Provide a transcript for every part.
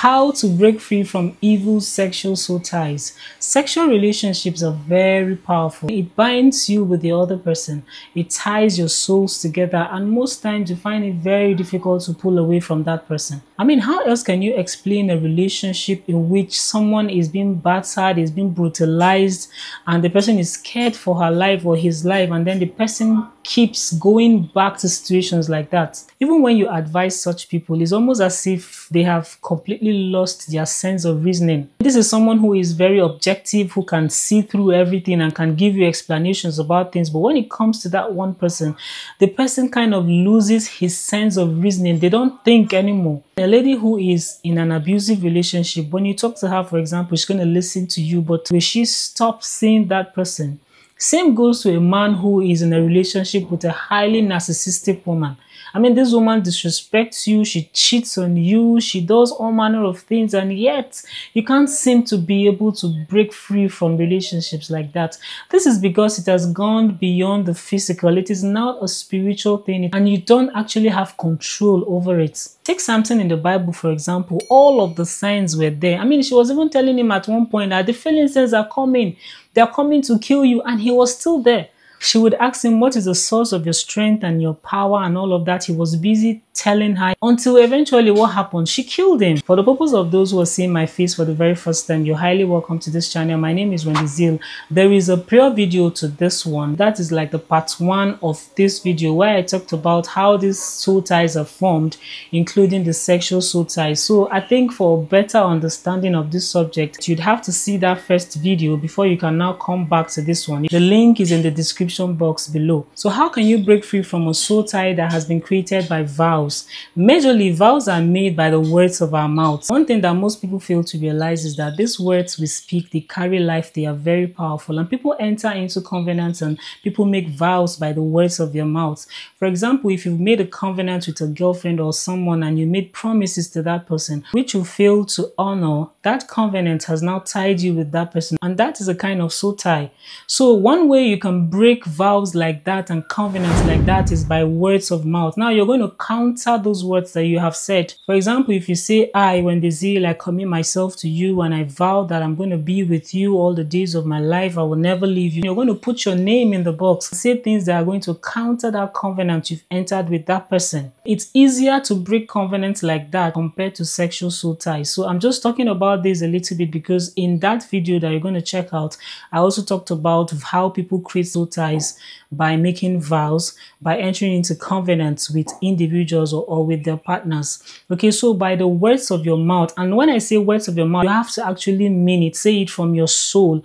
How to break free from evil sexual soul ties. Sexual relationships are very powerful. It binds you with the other person. It ties your souls together and most times you find it very difficult to pull away from that person. I mean, how else can you explain a relationship in which someone is being battered, is being brutalized and the person is scared for her life or his life and then the person keeps going back to situations like that. Even when you advise such people, it's almost as if they have completely lost their sense of reasoning. This is someone who is very objective, who can see through everything and can give you explanations about things. But when it comes to that one person, the person kind of loses his sense of reasoning. They don't think anymore. A lady who is in an abusive relationship, when you talk to her, for example, she's going to listen to you, but will she stop seeing that person? Same goes to a man who is in a relationship with a highly narcissistic woman. I mean, this woman disrespects you, she cheats on you, she does all manner of things, and yet you can't seem to be able to break free from relationships like that. This is because it has gone beyond the physical. It is now a spiritual thing, and you don't actually have control over it. Take Samson in the Bible, for example, all of the signs were there. I mean, she was even telling him at one point that the Philistines are coming, they're coming to kill you, and he was still there. She would ask him, What is the source of your strength and your power and all of that? He was busy telling her until eventually what happened? She killed him. For the purpose of those who are seeing my face for the very first time, you're highly welcome to this channel. My name is Wendy Zeal. There is a prior video to this one. That is like the part one of this video where I talked about how these soul ties are formed, including the sexual soul ties. So I think for a better understanding of this subject, you'd have to see that first video before you can now come back to this one. The link is in the description box below. So how can you break free from a soul tie that has been created by vows vows. Majorly, vows are made by the words of our mouths. One thing that most people fail to realize is that these words we speak, they carry life, they are very powerful. And people enter into covenants and people make vows by the words of their mouths. For example, if you've made a covenant with a girlfriend or someone and you made promises to that person, which you fail to honor, that covenant has now tied you with that person. And that is a kind of soul tie. So one way you can break vows like that and covenants like that is by words of mouth. Now you're going to count counter those words that you have said. For example, if you say, I, when they say, I commit myself to you and I vow that I'm going to be with you all the days of my life, I will never leave you. You're going to put your name in the box, say things that are going to counter that covenant you've entered with that person. It's easier to break covenants like that compared to sexual soul ties. So I'm just talking about this a little bit because in that video that you're going to check out, I also talked about how people create soul ties by making vows, by entering into covenants with individuals or, or with their partners. Okay, so by the words of your mouth, and when I say words of your mouth, you have to actually mean it, say it from your soul.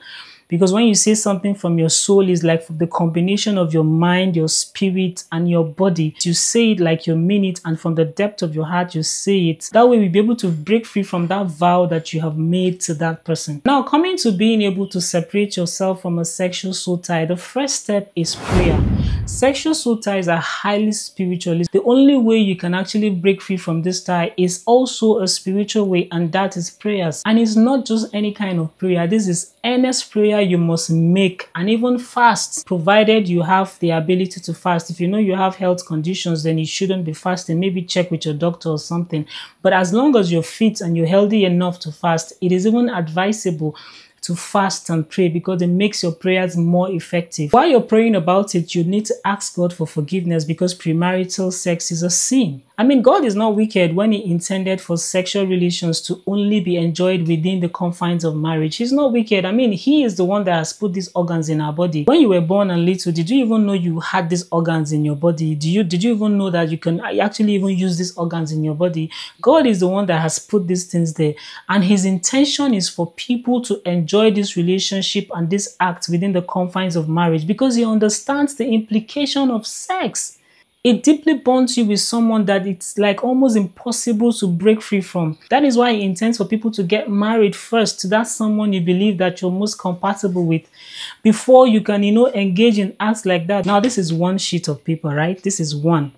Because when you say something from your soul, is like the combination of your mind, your spirit, and your body. You say it like you mean it, and from the depth of your heart, you say it. That way, we'll be able to break free from that vow that you have made to that person. Now, coming to being able to separate yourself from a sexual soul tie, the first step is prayer. Sexual soul ties are highly spiritual. The only way you can actually break free from this tie is also a spiritual way, and that is prayers. And it's not just any kind of prayer. This is earnest prayer you must make and even fast provided you have the ability to fast. If you know you have health conditions then you shouldn't be fasting. Maybe check with your doctor or something. But as long as you're fit and you're healthy enough to fast it is even advisable to fast and pray because it makes your prayers more effective. While you're praying about it, you need to ask God for forgiveness because premarital sex is a sin. I mean, God is not wicked when He intended for sexual relations to only be enjoyed within the confines of marriage. He's not wicked. I mean, He is the one that has put these organs in our body. When you were born and little, did you even know you had these organs in your body? Do you did you even know that you can actually even use these organs in your body? God is the one that has put these things there, and His intention is for people to enjoy this relationship and this act within the confines of marriage because He understands the implication of sex it deeply bonds you with someone that it's like almost impossible to break free from. That is why it intends for people to get married first to that someone you believe that you're most compatible with before you can, you know, engage in acts like that. Now, this is one sheet of paper, right? This is one.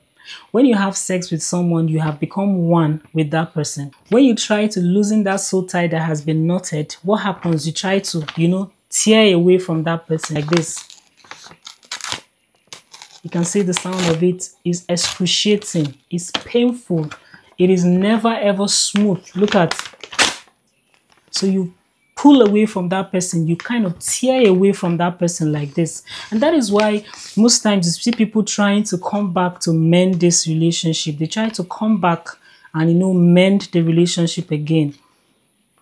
When you have sex with someone, you have become one with that person. When you try to loosen that soul tie that has been knotted, what happens? You try to, you know, tear away from that person like this you can see the sound of it is excruciating. It's painful. It is never ever smooth. Look at So you pull away from that person, you kind of tear away from that person like this. And that is why most times you see people trying to come back to mend this relationship. They try to come back and, you know, mend the relationship again.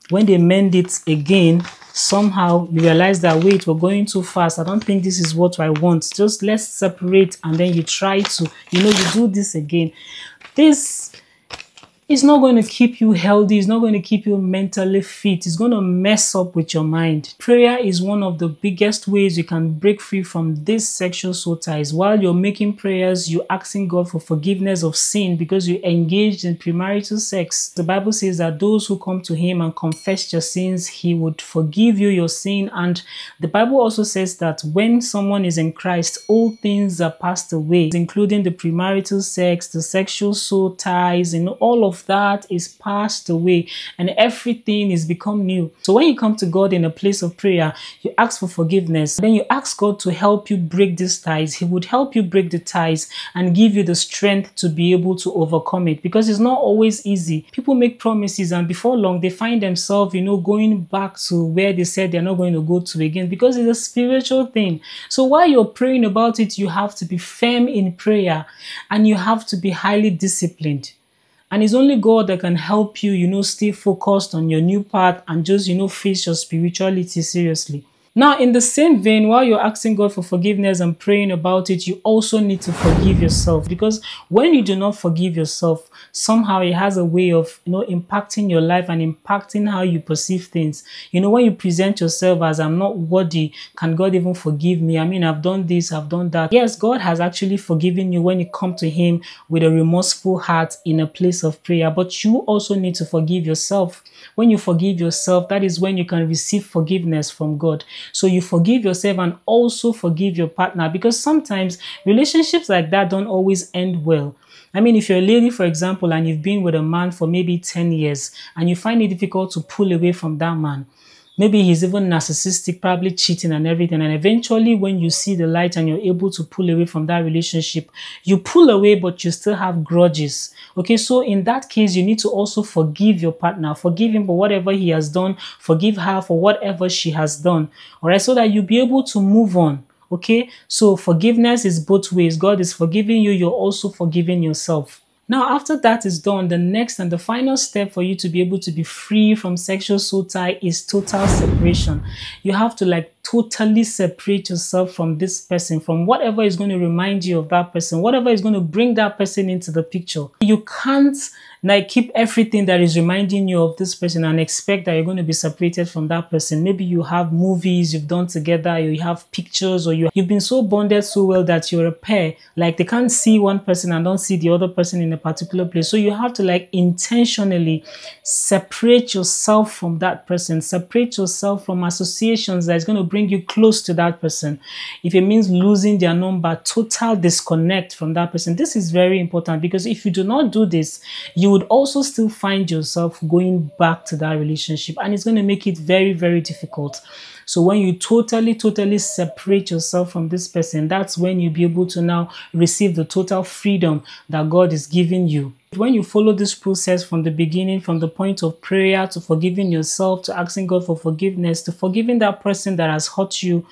When they mend it again, somehow you realize that, wait, we're going too fast. I don't think this is what I want. Just let's separate and then you try to, you know, you do this again. This it's not going to keep you healthy. It's not going to keep you mentally fit. It's going to mess up with your mind. Prayer is one of the biggest ways you can break free from these sexual soul ties. While you're making prayers, you're asking God for forgiveness of sin because you engaged in premarital sex. The Bible says that those who come to Him and confess your sins, He would forgive you your sin. And the Bible also says that when someone is in Christ, all things are passed away, including the premarital sex, the sexual soul ties, and all of that is passed away and everything is become new. So when you come to God in a place of prayer, you ask for forgiveness. Then you ask God to help you break these ties. He would help you break the ties and give you the strength to be able to overcome it because it's not always easy. People make promises and before long they find themselves, you know, going back to where they said they're not going to go to again because it's a spiritual thing. So while you're praying about it, you have to be firm in prayer and you have to be highly disciplined. And it's only God that can help you, you know, stay focused on your new path and just, you know, face your spirituality seriously. Now, in the same vein, while you're asking God for forgiveness and praying about it, you also need to forgive yourself because when you do not forgive yourself, somehow it has a way of, you know, impacting your life and impacting how you perceive things. You know, when you present yourself as I'm not worthy, can God even forgive me? I mean, I've done this, I've done that. Yes, God has actually forgiven you when you come to Him with a remorseful heart in a place of prayer, but you also need to forgive yourself. When you forgive yourself, that is when you can receive forgiveness from God. So you forgive yourself and also forgive your partner because sometimes relationships like that don't always end well. I mean, if you're a lady, for example, and you've been with a man for maybe 10 years and you find it difficult to pull away from that man, maybe he's even narcissistic, probably cheating and everything. And eventually, when you see the light and you're able to pull away from that relationship, you pull away, but you still have grudges. Okay, so in that case, you need to also forgive your partner, forgive him for whatever he has done, forgive her for whatever she has done. All right, so that you'll be able to move on. Okay, so forgiveness is both ways. God is forgiving you, you're also forgiving yourself. Now, after that is done, the next and the final step for you to be able to be free from sexual soul tie is total separation. You have to like totally separate yourself from this person, from whatever is going to remind you of that person, whatever is going to bring that person into the picture. You can't like keep everything that is reminding you of this person and expect that you're going to be separated from that person. Maybe you have movies you've done together, you have pictures, or you you've been so bonded so well that you're a pair. Like they can't see one person and don't see the other person in a particular place. So you have to like intentionally separate yourself from that person, separate yourself from associations that is going to bring you close to that person. If it means losing their number, total disconnect from that person. This is very important because if you do not do this, you would also still find yourself going back to that relationship and it's going to make it very, very difficult. So when you totally, totally separate yourself from this person, that's when you'll be able to now receive the total freedom that God is giving you. When you follow this process from the beginning, from the point of prayer to forgiving yourself, to asking God for forgiveness, to forgiving that person that has hurt you,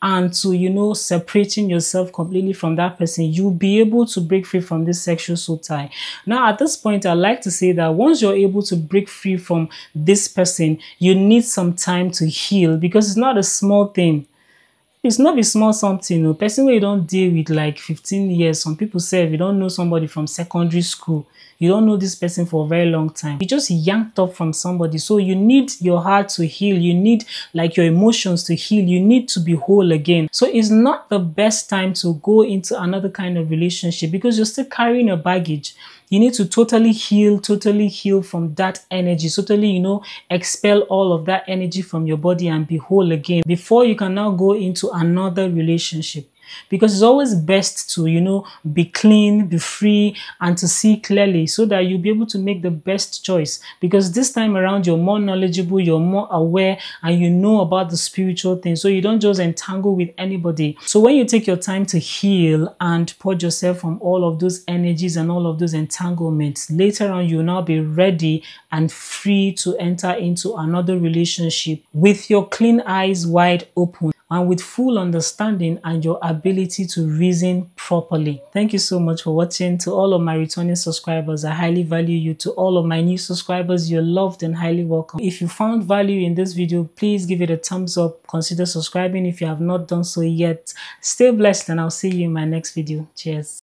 and to, you know, separating yourself completely from that person, you'll be able to break free from this sexual soul tie. Now, at this point, I'd like to say that once you're able to break free from this person, you need some time to heal because it's not a small thing it's not be small something o person wey you don deal with like 15 years some people say you don't know somebody from secondary school. You don't know this person for a very long time. You just yanked up from somebody. So you need your heart to heal. You need like your emotions to heal. You need to be whole again. So it's not the best time to go into another kind of relationship because you're still carrying your baggage. You need to totally heal, totally heal from that energy, totally, you know, expel all of that energy from your body and be whole again. Before you can now go another relationship. because it's always best to, you know, be clean, be free, and to see clearly so that you'll be able to make the best choice. Because this time around, you're more knowledgeable, you're more aware, and you know about the spiritual things. So you don't just entangle with anybody. So when you take your time to heal and purge yourself from all of those energies and all of those entanglements, later on, you'll now be ready and free to enter into another relationship with your clean eyes wide open and with full understanding and your ability to reason properly. Thank you so much for watching. To all of my returning subscribers, I highly value you. To all of my new subscribers, you're loved and highly welcome. If you found value in this video, please give it a thumbs up. Consider subscribing if you have not done so yet. Stay blessed and I'll see you in my next video. Cheers.